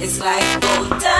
It's like oh, gold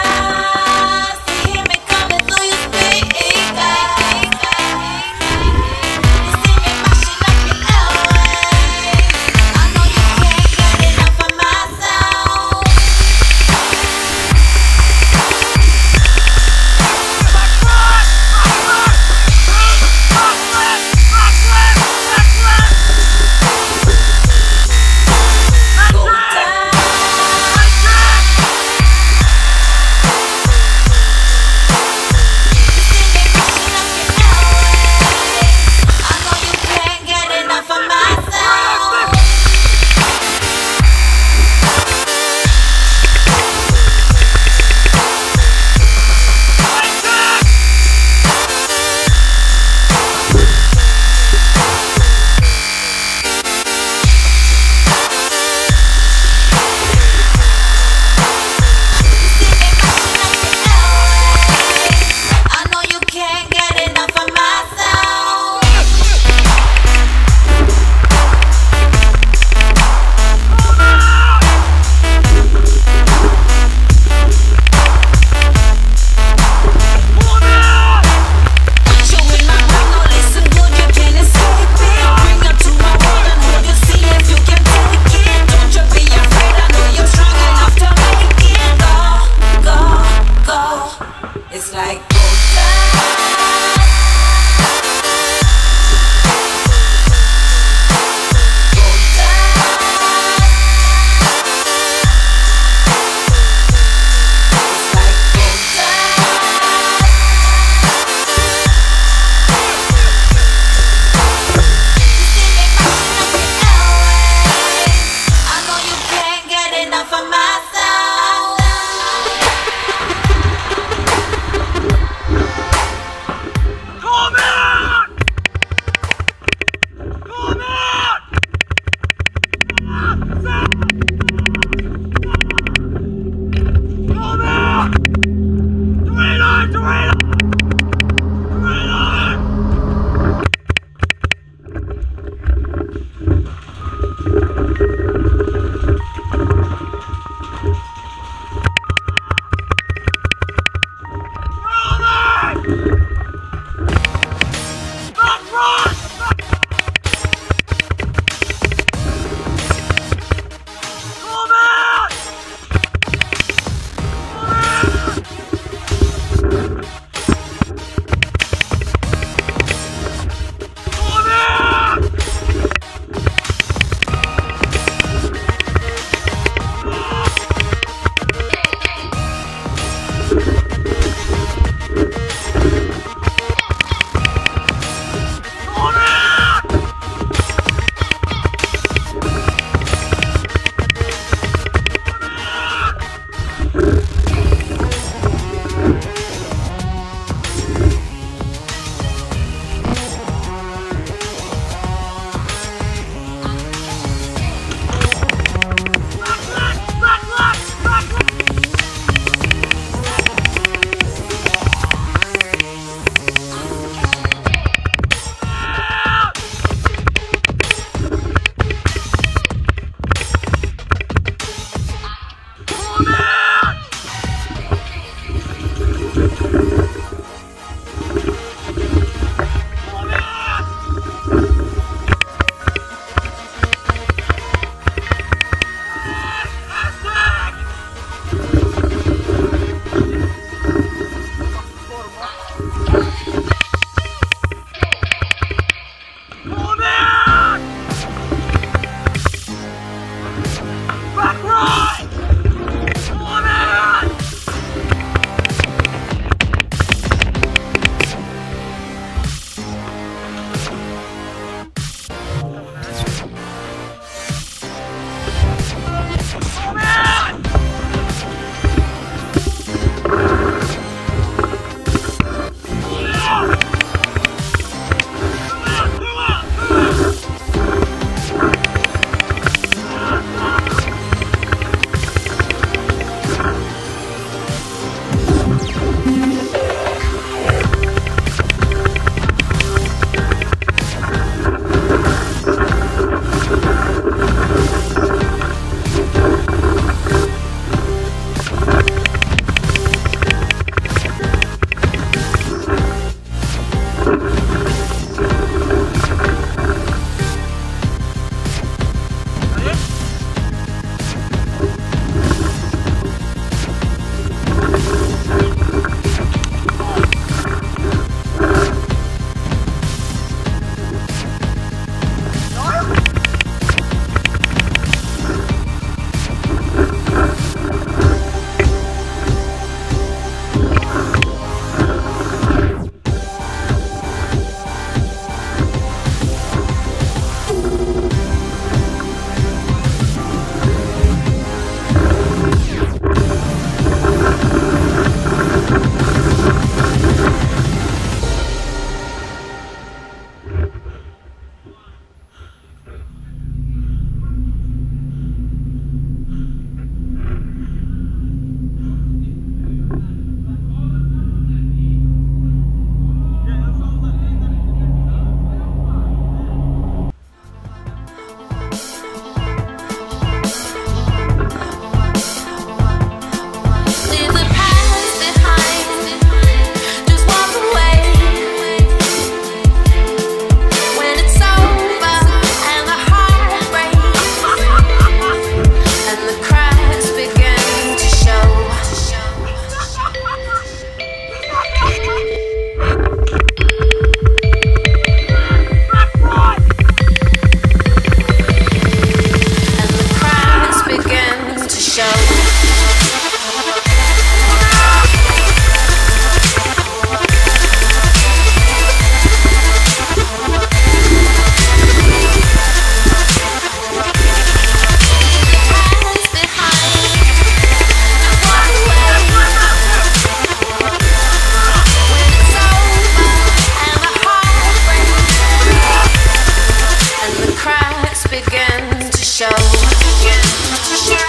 shine.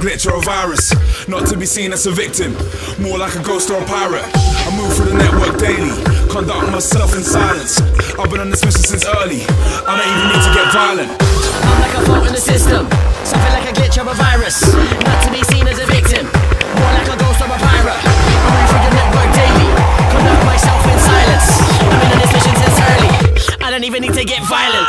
glitch or a virus. Not to be seen as a victim, more like a ghost or a pirate. I move through the network daily, conduct myself in silence. I've been on this mission since early, I don't even need to get violent. I'm like a fault in the system, something like a glitch or a virus. Not to be seen as a victim, more like a ghost or a pirate. I move through the network daily, conduct myself in silence. I've been on this mission since early, I don't even need to get violent.